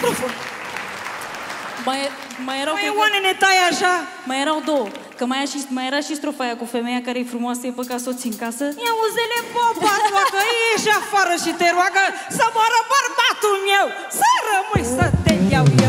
catastrofă! Mai, mai erau... Mai Ioane, ne tai așa! Mai erau două. Că mai, și, mai era și strofa aia cu femeia care e frumoasă, e păcat soții în casă. Ia uzele popa, că ieși afară și te roagă să moară bărbatul meu! Să rămâi să te iau eu!